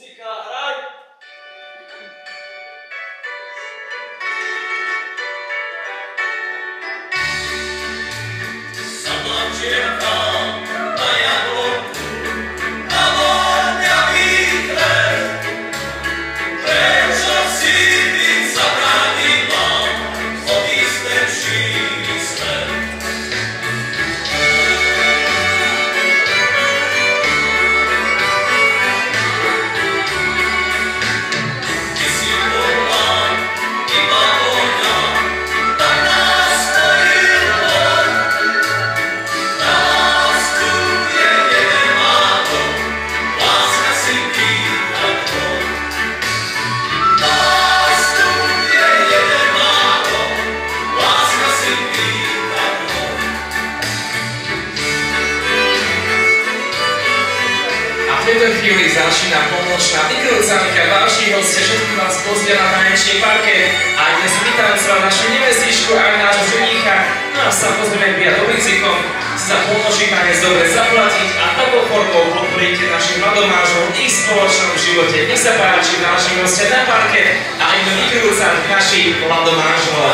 música tejto chvíli začína pomočná mikrocánka. Váši hostia, všetkých vás pozdia na tanečnej parke. A dnes vytancovať našu nevestičku a nášho zrnícha. No a sa pozrieme via dobrým zvykom, sa polnočný tanec dobre zaplatiť a takou formou podporíte našich mladomážov v ich spoločnom živote. Nech sa páči, váši hostia na parke a aj do našich mladomážov.